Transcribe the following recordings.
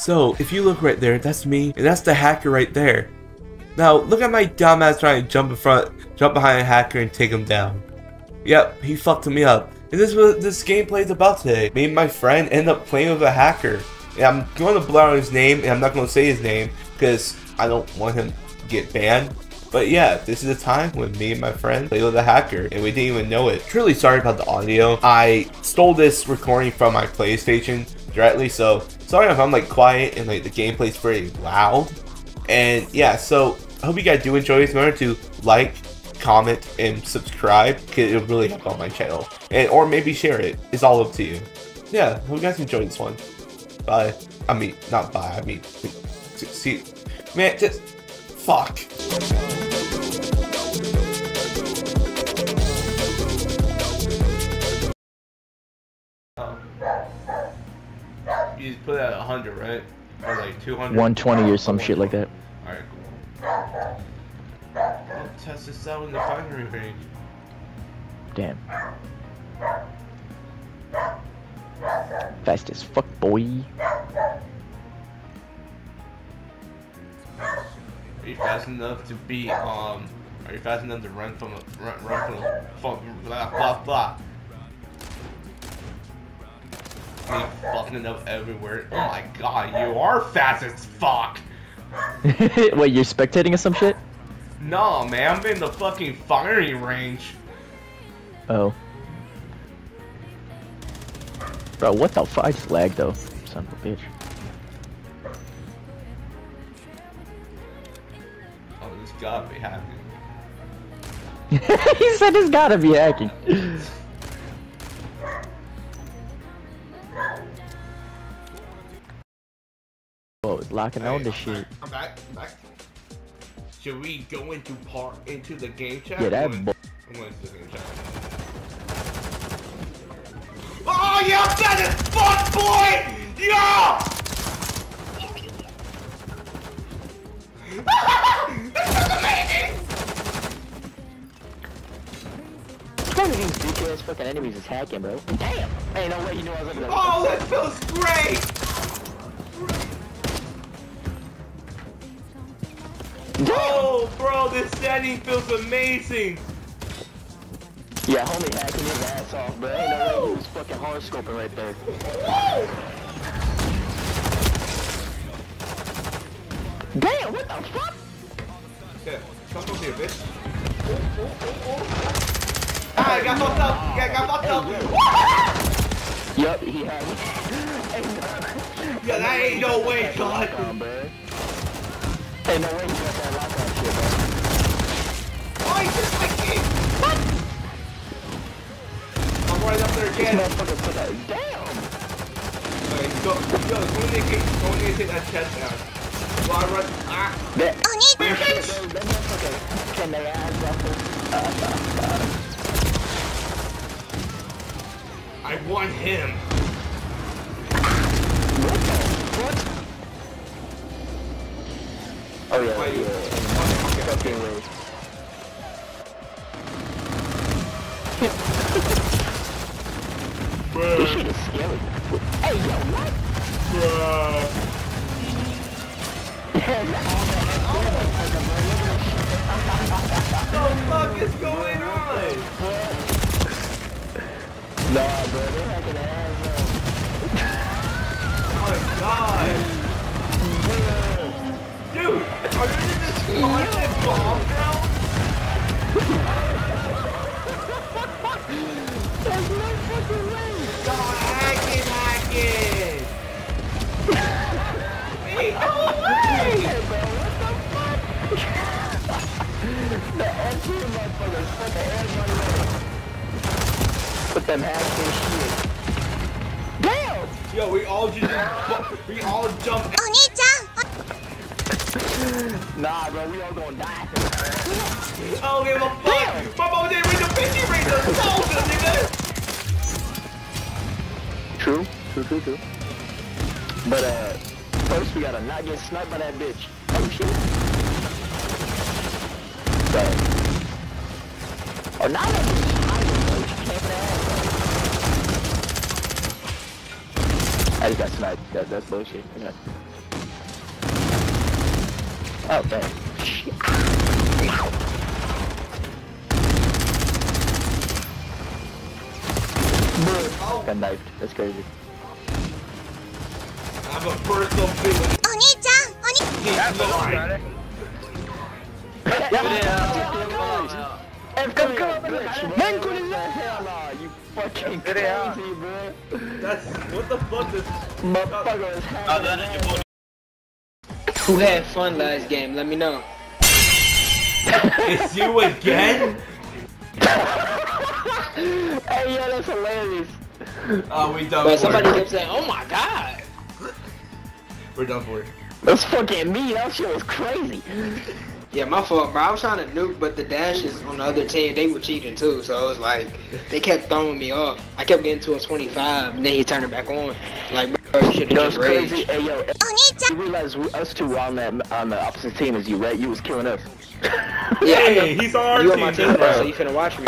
So, if you look right there, that's me, and that's the hacker right there. Now, look at my dumbass trying to jump in front, jump behind a hacker and take him down. Yep, he fucked me up. And this is what this gameplay is about today. Me and my friend end up playing with a hacker. And I'm going to blur out his name, and I'm not going to say his name, because I don't want him to get banned. But yeah, this is a time when me and my friend played with a hacker and we didn't even know it. Truly sorry about the audio. I stole this recording from my PlayStation directly, so sorry if I'm like quiet and like the gameplay's pretty loud. And yeah, so I hope you guys do enjoy this. Remember to like, comment, and subscribe because it'll really help out my channel. And or maybe share it. It's all up to you. Yeah, hope you guys enjoy this one. Bye. I mean, not bye. I mean, see, man, just fuck. Just put at 100, right? Or like 200? 120 or some shit like that. Alright, cool. I'll test this out in the firing range. Damn. Fast as fuck, boy. Are you fast enough to be, um, are you fast enough to run from a, run, run from a, from blah, blah, blah. Me fucking up everywhere. Oh my god, you are fast as fuck! Wait, you're spectating or some shit? No, man, I'm in the fucking firing range. Oh. Bro, what the fuck? I just lagged though. Son of a bitch. Oh, this gotta be hacking. he said it's gotta be hacking. Oh, it's locking on this shit. I'm back. I'm back. Should we go into part into the game chat? Yeah, that I'm going, bo- I'm going into the game chat. Oh yeah, that is fuck, boy! Yeah! this is amazing! One of these bitch ass fucking enemies is hacking, bro. Damn! Ain't no way you knew I was up there. Oh, that feels great! Oh, bro, this setting feels amazing! Yeah, homie hacking his ass off, bro. Ain't no way he was fucking hard scoping right there. Damn, what the fuck? Yeah, come over here, bitch. Ah, I got fucked up! Yeah, I got fucked up! Yup, he had me. Yeah, that ain't no way, God! Ain't no way he got that lock-on shit, bro. Why is this key? What? I'm right up there again. motherfucker put that. Damn! Alright, go, yo, go in there, go in there take that chest down. While I run, ah, That. wait, bitch! That motherfucker can they ass off I want him. What the fuck? Oh yeah, Wait, yeah. okay, Fucking way. This shit is scary. Hey, yo, what? bruh. What the fuck is going on? Nah, bro, they hacking their ass Oh my god. Dude, are you in this constant bomb now? There's no fucking way. Stop hacking, hacking! Hey, no way! Hey, bro, what the fuck? the empty motherfuckers fucking everybody Put them hacks in shit. Damn! Yo, we all just we all jump. Oh, Nah, bro, we all gonna die. I don't give a fuck. My mom didn't read the picture, read the soldier, nigga. True, true, true, true. But uh, first we gotta not get sniped by that bitch. Oh shit. But, or not that bitch hiding, bro. She camping her ass. I just got sniped. That, that's bullshit. Yeah. Oh, good. Oh. Got knifed. That's crazy. I have a personal feeling. Yeah. Come, Man. You fucking crazy, bro. What the fuck is. Motherfucker is. Oh, who had fun last game? Let me know. It's you again? Hey, yo, that's hilarious. Oh, we done But for somebody it. kept saying, "Oh my god." We're done for it. That's fucking me. That shit was crazy. Yeah, my fault, bro. I was trying to nuke, but the dashes on the other team, they were cheating too. So it was like, they kept throwing me off. I kept getting to a 25, and then he turned it back on. Like, bro, you crazy. Hey, yo, oh, you realize we, us two were on that on the opposite team as you, right? You was killing us. yeah, hey, he's on our you team, on my team, bro. So you finna watch me.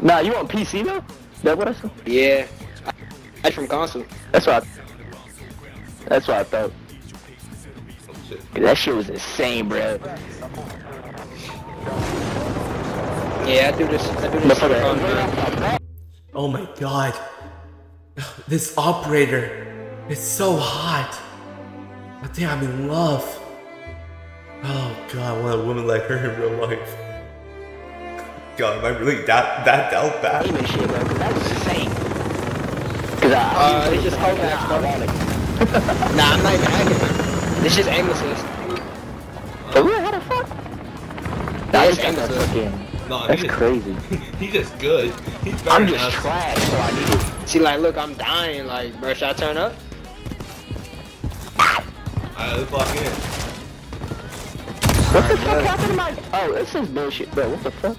Nah, you on PC though? That what I said? Yeah, I from console. That's what. I, that's what I thought. That shit was insane, bro. Yeah, I do this. I do this. Oh my god. This operator is so hot. I think I'm in love. Oh god, I want a woman like her in real life. God, am I really that that down bad? Aim and shit, bro. 'cause That was insane. Cause I, Uh, they just hold back, ironic. Nah, I'm not even hacking. This is aim assist. For real? How the fuck? Nah, Yeah, I it's just got that aim assist. Fucking. No, That's he's, crazy. he's just good. He's better I'm than just us. trash, so I need it. See, like, look, I'm dying. Like, bro, should I turn up? Alright, let's lock in. What the fuck happened to my? Oh, this is bullshit, bro. What the fuck?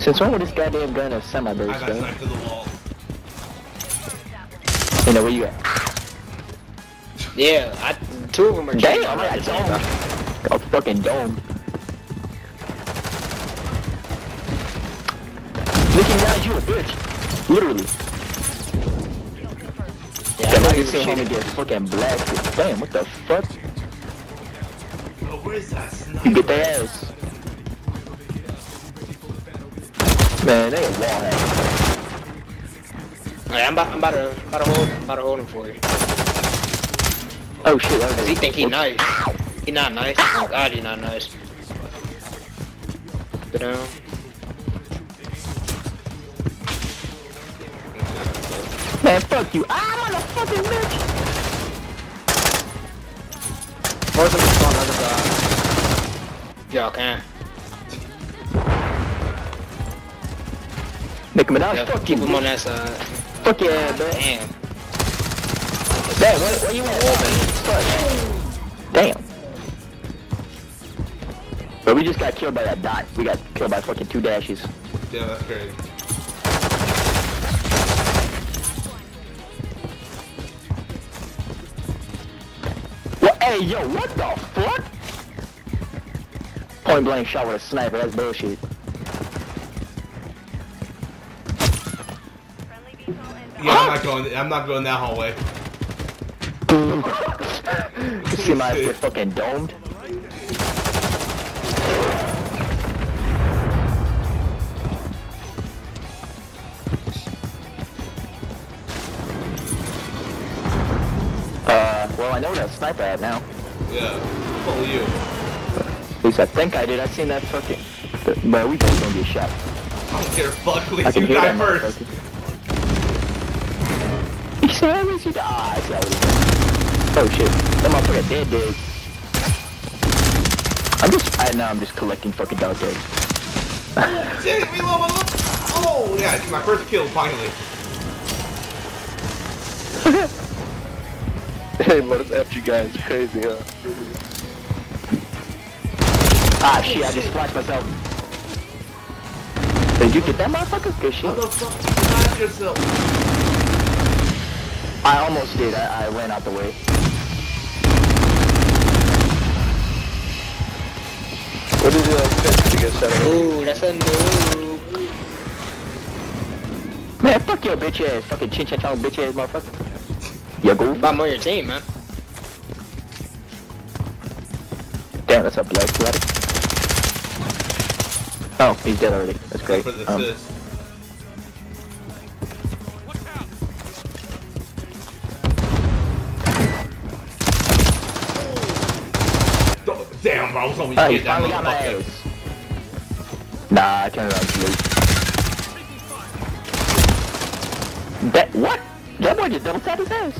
Since when would this goddamn gun have semi I burst, got bro? sniped to the wall. You know where you at? Yeah, I, two of them are Damn, cheating. I got dome. A fucking dome. Looking now, you a bitch. Literally. Yeah, Damn, I I know can see cheating. get fucking blasted. Damn, what the fuck? Where's that You get their ass. Man, they a wall hack. Alright, I'm about, I'm about to, about to hold, about to hold him for you. Oh shit, that Cause was he think he nice. He not nice. Oh God, he not nice. Go down. Man, fuck you. Ah, I'm on a fucking bitch. Force him to spawn on the other side. Y'all can. Nicki Minaj, Yeah, fuck keep you. him on that side. Fuck yeah, man. Damn. Damn, where, where you at? Fuck. Damn. But we just got killed by that dot. We got killed by fucking two dashes. Yeah, that's crazy. Hey, yo, what the fuck? Point blank shot with a sniper. That's bullshit. Yeah, I'm not going. I'm not going that hallway. you see my fucking domed? I know that sniper at now. Yeah, follow you. At least I think I did. I seen that fucking. But we both gonna get shot. I don't care. Fuck, I can you die first. motherfucker. He said, "I wish you die." I see how it is. Oh shit! That motherfucker dead, dude. I'm just. I know. I'm just collecting fucking dog tags. Shit, we it. Oh, yeah, it's my first kill finally. Hey, what is after you guys? Crazy, huh? Ah, shit! I just flashed myself. Did you get that motherfucker? Good How shit. the fuck did you knife yourself? I almost did. I, I ran out the way. What is it? You guys set Ooh, that's a noob. Man, fuck your bitch ass, fucking chin chin chong bitch ass motherfucker. Yeah, go. I'm on your team, man. Damn, that's a black flag. Oh, he's dead already. That's great. Um. Damn, bro, I was hoping you oh, get that my motherfucker. Nah, I can't run sleep. That what? That boy just double tapped his ass.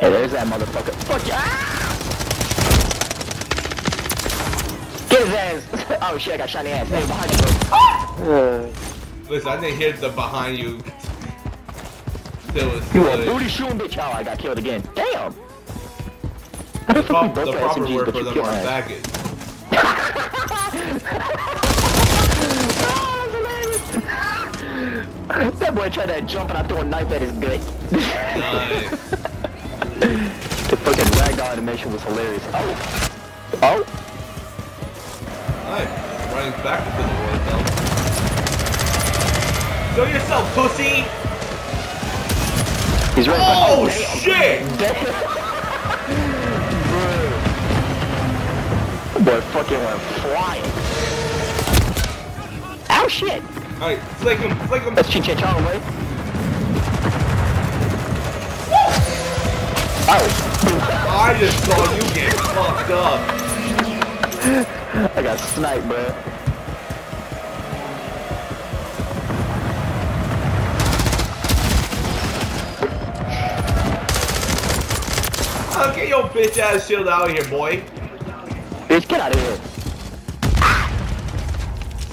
Hey, there's that motherfucker. Fuck you! Ah! Get his ass! oh shit, I got shiny ass. Hey, behind you, bro. Uh, Listen, I didn't hear the behind you. Still was you a booty shooting bitch. Oh, I got killed again. Damn! The, prop- Both the proper word for them are my ass. faggots. That boy tried to jump and I threw a knife at his gut. Nice. the fucking ragdoll animation was hilarious. Oh! Oh! Nice. Running back into the world though. Show yourself, pussy! He's right Oh Damn. shit! Damn. That boy fucking went flying. Oh shit! Alright, flick him, flick him. That's Ching Chang Chong, right? Oh! I just saw you get fucked up. I got sniped, bro. Oh, get your bitch ass shield out of here, boy. Bitch, get out of here.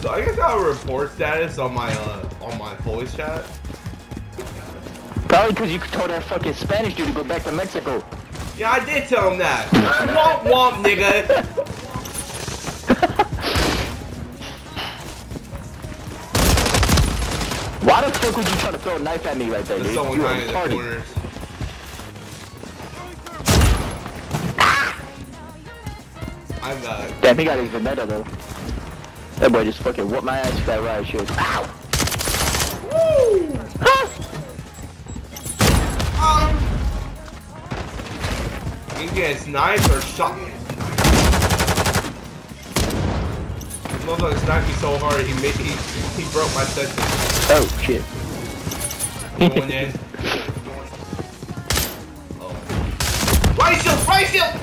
So I guess I have a report status on my uh on my voice chat. Probably because you told that fucking Spanish dude to go back to Mexico. Yeah, I did tell him that. womp womp, nigga. Why the fuck would you try to throw a knife at me right there, There's dude? someone You the retarded. corners. I got. Damn, he got his Vendetta though. That boy just fucking whooped my ass with that riot shield. Ow! You get sniped or shot. This motherfucker sniped me so hard he made he he broke my session. Oh shit. Going in. Oh. Right shield, right shield.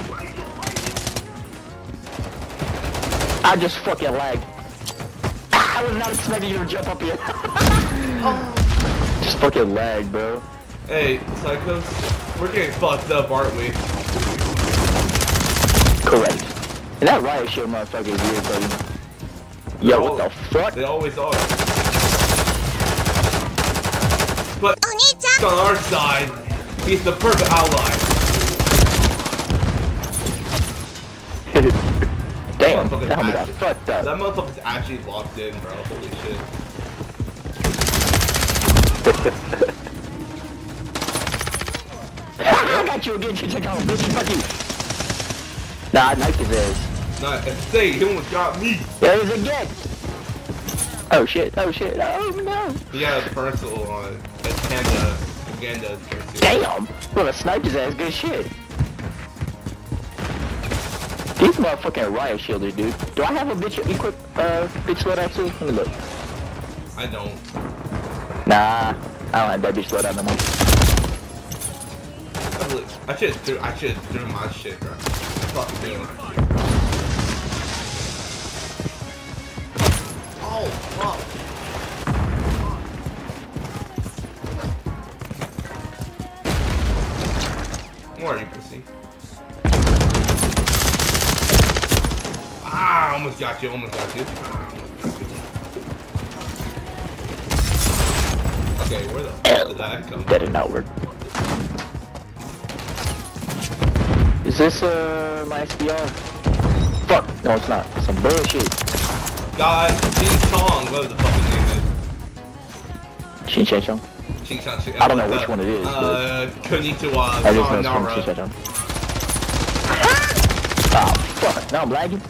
I just fucking lagged. I was not expecting you to jump up here. Oh. Just fucking lag, bro. Hey, psychos, we're getting fucked up, aren't we? Correct. And that riot shield motherfucker is weird, buddy. Yo, what the fuck? They always are. Oh, but on our side, he's the perfect ally. Damn, that homie got actually- fucked That motherfucker's actually locked in, bro. Holy shit. I got you again, check out, bitch, fuck you. Nah, I knifed his ass. Nah, say he almost got me. There he is again. Oh shit, oh shit, oh no. He had a personal on a panda, Uganda. Damn! Well, I sniped his ass, good shit. These motherfucking riot shielders, dude. Do I have a bitch equip, uh, bitch loadout too? Let me look. I don't. Nah, I don't have that bitch loadout no more. I, really- I should do. I should do my shit, bro. Fuck you. Oh fuck. Ah, almost got you. Almost got you. Okay, where the fuck did that come? That did not work. Is this, uh, my SPR? Fuck, no it's not. Some bullshit. Guys, Ching Chong, whatever the fucking name Shin Chan Chong. is. Ching Chong. I don't know which one it is, Uh, Konnichiwa, I just know it's from. Chan Chong. Oh, fuck. Now I'm lagging.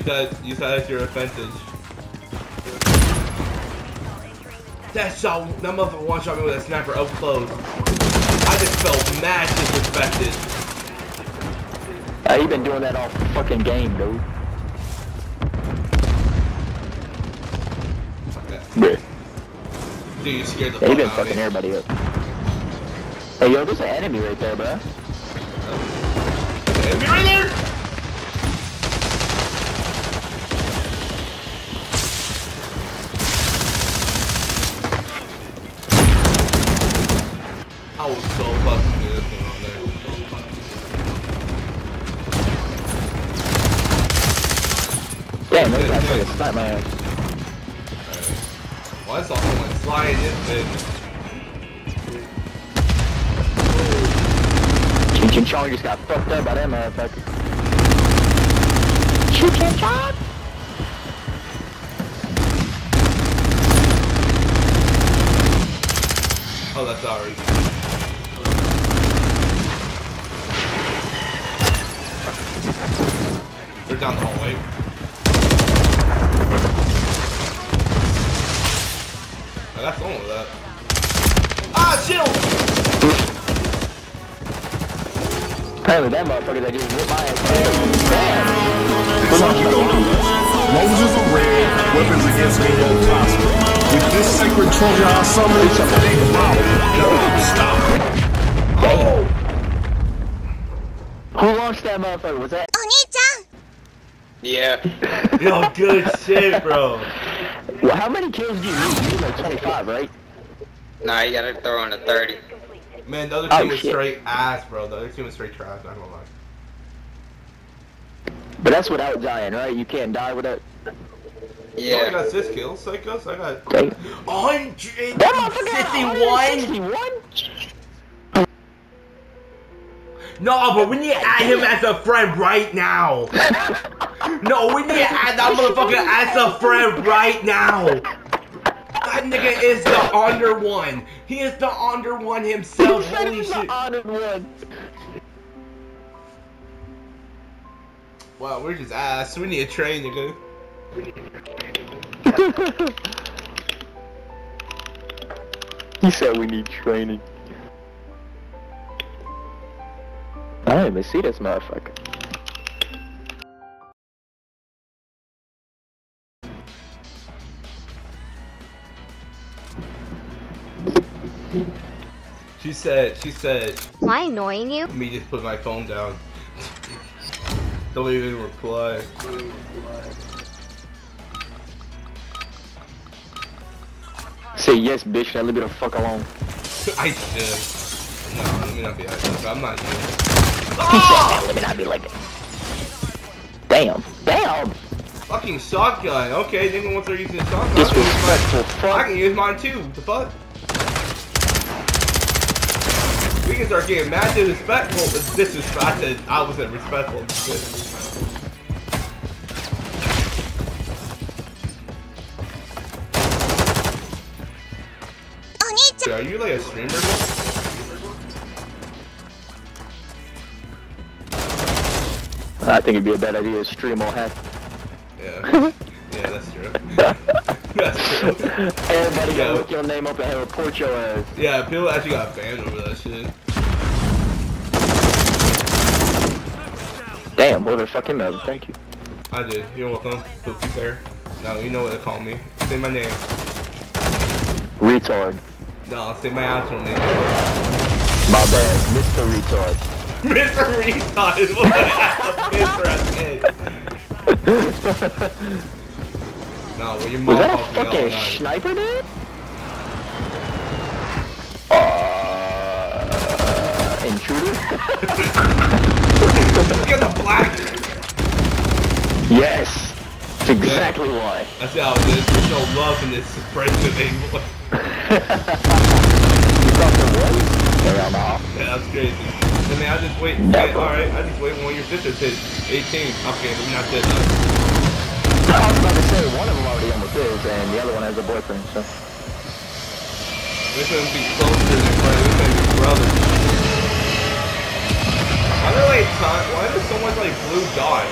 You said you said it's your advantage. That shot, that motherfucker one shot me with a sniper up close. I just felt mad disrespected. Uh, you been doing that all fucking game, dude. Fuck Dude, you scared the Yeah, fuck been fucking me. everybody up. Hey, yo, there's an enemy right there, bro. Enemy right there! Damn, this guy fucking sniped my ass. Well, I saw someone slide in bitch. Ching Ching Chong just got fucked up by that motherfucker. Ching Ching Chong! Oh, that's ours. They're down the hallway. Apparently that motherfucker that just whipped my ass. Damn. Fuck you're red, weapons against me. With this sacred treasure I summon, stop. Oh. Who launched that motherfucker? Was that? Yeah. Yo, good shit, bro. Well, how many kills do you need? You need like 25, right? Nah, you gotta throw in a 30. Man, the other Oh, team was shit. straight ass, bro. The other team was straight trash, not gonna lie. But that's without dying, right? You can't die without. Oh, I got six kills, Psychos. I got Dang. 151! That motherfucker got 161? No, but we need to add him as a friend right now. No, we need to add that motherfucker as a friend right now. That nigga is the under one. He is the under one himself. Holy shit. the honored one. Wow, we're just ass. We need a train, nigga. he said we need training. I don't even see this motherfucker. Said, she said, Am I annoying you? Let me just put my phone down. Don't even reply. Say yes, bitch. Now leave me the fuck alone. I should. No, let me not be honest. I'm not you. He said, "Man, let me not be like that. Damn. Damn. Fucking shotgun. Okay, nigga wants to use his shotgun. I can use Disrespectful mine- I can use mine too. The fuck? We can start getting mad disrespectful. But disrespect. I said I wasn't respectful. Are you like a streamer? I think it'd be a bad idea to stream all hack. Yeah. Yeah, that's true. that's true. Everybody Yeah. look your name up and report your ass. Yeah, people actually got banned over that shit. Damn, what a fucking mother. Thank you. I did. You're welcome. Cookie Bear. Now you know what to call me. Say my name. Retard. No, say my actual name. My bad. Mr. Retard. Mr. Retard is what have No, well, your Was that a fucked me all fucking sniper dude? Uh, intruder? Look at the black. yes. That's exactly why. That's how it is. There's no love in this suppression anymore. You thought there was? Hell no. Yeah, that's crazy. I mean, I just wait. Alright, I just wait when your sister says 18. Okay, but not dead. I was about to say, one of them already almost is, and the other one has a boyfriend, so. This wouldn't be closer than brother, this might be brother. I don't like time, why is there so much like blue dot?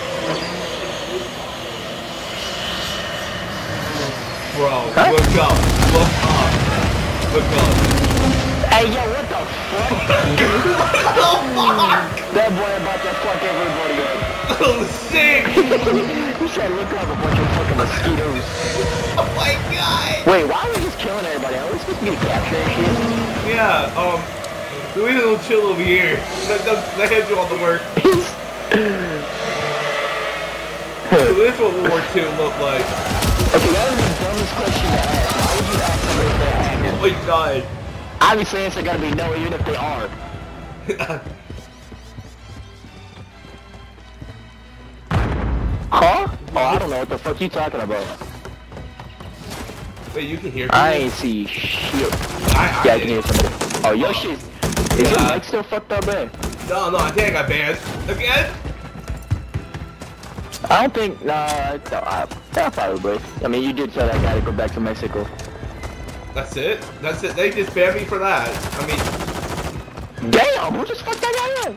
Bro, huh? look up, look up, look up. Hey yo, what the fuck? what the fuck? That boy about to fuck everybody up. Oh, sick! He said, look up a bunch of fucking mosquitoes. Oh my god! Wait, why are we just killing everybody? Are we supposed to be capturing shit? Yeah, um, we need a little chill over here. Let, let, let him do all the work. So this is what World War II looked like. Okay, that was the dumbest question to ask. Why would you ask somebody if they're? Oh my god. Obviously, it's gotta be no, even if they are. Huh? Oh, I don't know what the fuck you talking about. Wait, you can hear me? I ain't see shit. I, I Yeah, I can hear somebody. Oh, your uh, shit. Is your Yeah. mic still fucked up, man? No, no, I think I got banned. Again? I don't think. Nah, I, I, yeah, probably. I mean, you did tell that guy to go back to Mexico. That's it? That's it? They just banned me for that. I mean, Damn, who just fucked that guy up?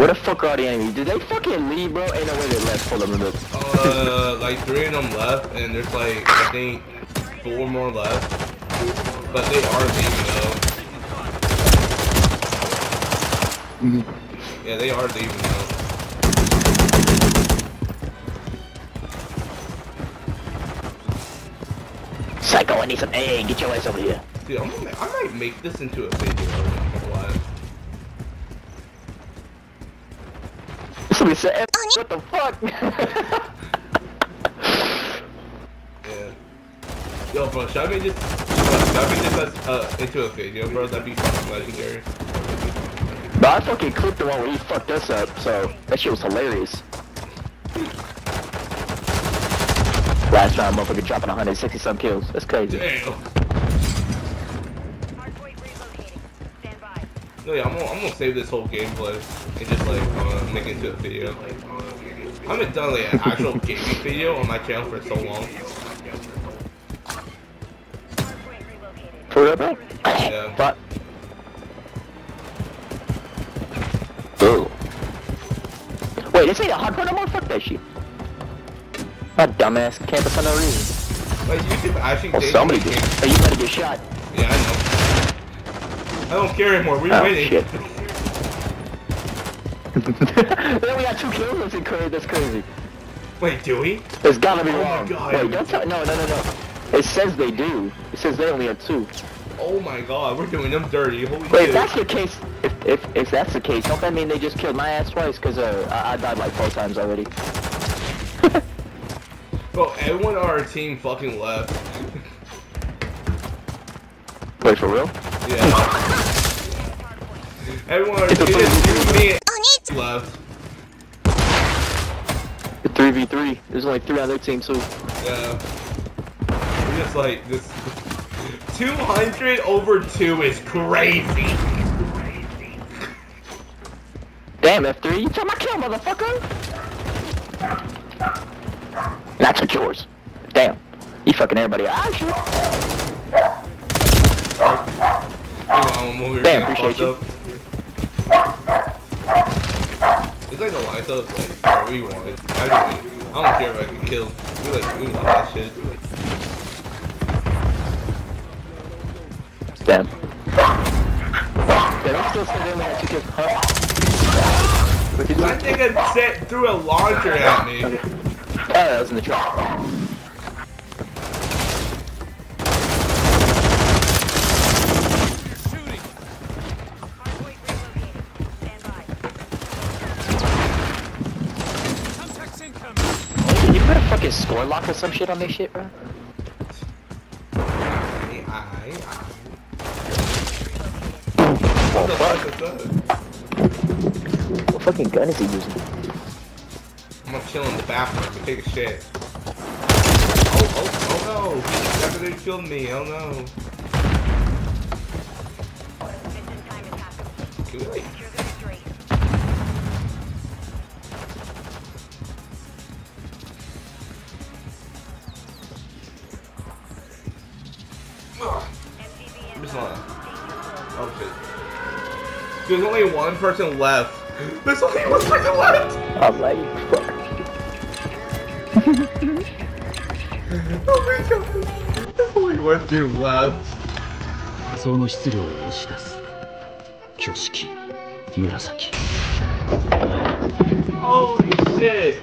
Where the fuck are the enemies? Did they fucking leave, bro? Ain't no way they left. Hold a minute. uh, like three of them left, and there's like, I think, four more left. But they are leaving though. Mhm. Yeah, they are leaving though. Psycho, I need some. Hey, get your ass over here. Dude, I'm gonna, I might make this into a video. I'm not gonna lie. Somebody said, "Eh, what the fuck? Yeah. Yo, bro, should I make this? Should I make this as, uh, into a video, bro? That'd be fucking legendary. but I fucking clipped the one where he fucked us up, so that shit was hilarious. Last round, motherfucker dropping 160 some kills. That's crazy. Damn. No, yeah, I'm gonna, I'm gonna save this whole gameplay and just like uh, make it into a video. I haven't done like an actual gaming video on my channel for so long. For real, bro? Yeah. But. Ooh. Wait, this ain't a hardcore no more? Fuck that shit. My dumbass campus for no reason. Like you can actually. Well, somebody did. Hey, you better get shot. Yeah, I don't care anymore. We're Oh, winning. shit. then we got two kills. That's crazy. That's crazy. Wait, do we? It's gotta be Oh my wrong. God. Wait, don't tell. No, no, no, no. It says they do. It says they only have two. Oh my god, we're doing them dirty. Holy Wait, if shit. that's the case, if if if that's the case, don't that mean they just killed my ass twice? Cause uh, I, I died like four times already. Bro, everyone on our team fucking left. Wait, for real? Yeah. Everyone, it is you, me, left. 3v3. There's like three other teams, so... Yeah. We're just like, this... 200 over 2 is crazy! Damn, F3, you took my kill, motherfucker! That's not yours. Damn. You fucking everybody. Ah, shit. When we Damn, getting appreciate you. up. It's like the lines up, like, whatever we want. I, really, I don't care if I get killed. We like, we love that shit. Damn. Damn, I'm still saying they only had two kills. Huh? I think I set threw a launcher at me. Oh, that was in the truck. Can you put a score lock or some shit on this shit, bro? Aye, aye, aye. What the fuck. fuck is that? What fucking gun is he using? I'm gonna chill in the bathroom and take a shit. Oh, oh, oh no! After they killed me, oh no. There's only one person left. There's only one person left. I'm like, fuck. Oh my god. There's only one dude left. その質量を押し出す挙式紫 Holy shit.